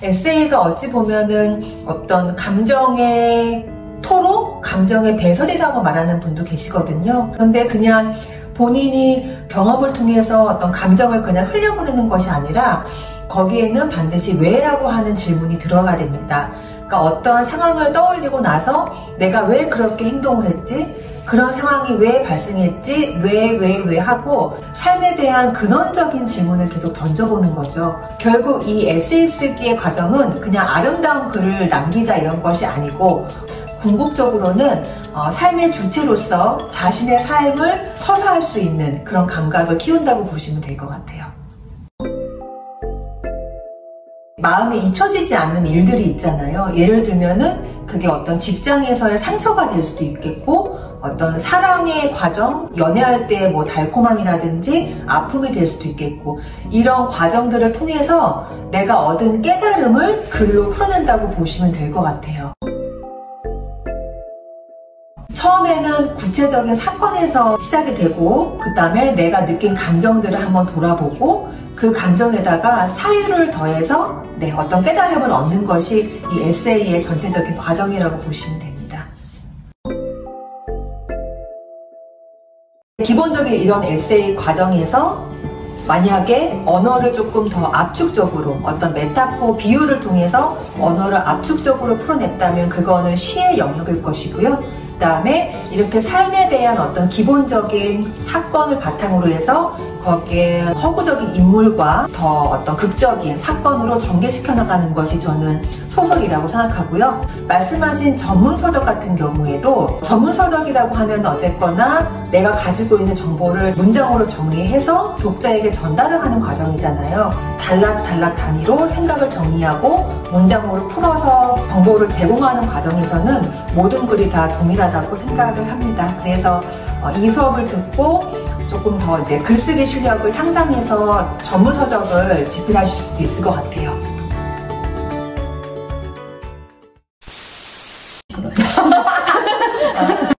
에세이가 어찌 보면은 어떤 감정의 토로, 감정의 배설이라고 말하는 분도 계시거든요. 그런데 그냥 본인이 경험을 통해서 어떤 감정을 그냥 흘려보내는 것이 아니라 거기에는 반드시 왜라고 하는 질문이 들어가야 됩니다. 그러니까 어떠한 상황을 떠올리고 나서 내가 왜 그렇게 행동을 했지? 그런 상황이 왜 발생했지? 왜, 왜, 왜 하고 삶에 대한 근원적인 질문을 계속 던져보는 거죠. 결국 이 에세이 쓰기의 과정은 그냥 아름다운 글을 남기자 이런 것이 아니고 궁극적으로는 어, 삶의 주체로서 자신의 삶을 서사할 수 있는 그런 감각을 키운다고 보시면 될 것 같아요. 마음에 잊혀지지 않는 일들이 있잖아요. 예를 들면은 그게 어떤 직장에서의 상처가 될 수도 있겠고 어떤 사랑의 과정, 연애할 때 뭐 달콤함이라든지 아픔이 될 수도 있겠고 이런 과정들을 통해서 내가 얻은 깨달음을 글로 풀어낸다고 보시면 될 것 같아요. 처음에는 구체적인 사건에서 시작이 되고 그 다음에 내가 느낀 감정들을 한번 돌아보고 그 감정에다가 사유를 더해서 네, 어떤 깨달음을 얻는 것이 이 에세이의 전체적인 과정이라고 보시면 됩니다. 기본적인 이런 에세이 과정에서 만약에 언어를 조금 더 압축적으로 어떤 메타포 비유를 통해서 언어를 압축적으로 풀어냈다면 그거는 시의 영역일 것이고요. 그 다음에 이렇게 삶에 대한 어떤 기본적인 사건을 바탕으로 해서 거기에 허구적인 인물과 더 어떤 극적인 사건으로 전개시켜 나가는 것이 저는 소설이라고 생각하고요. 말씀하신 전문 서적 같은 경우에도 전문 서적이라고 하면 어쨌거나 내가 가지고 있는 정보를 문장으로 정리해서 독자에게 전달을 하는 과정이잖아요. 단락 단락 단위로 생각을 정리하고 문장으로 풀어서 정보를 제공하는 과정에서는 모든 글이 다 동일하다고 생각을 합니다. 그래서 어, 이 수업을 듣고 조금 더 이제 글쓰기 실력을 향상해서 전문 서적을 집필하실 수도 있을 것 같아요.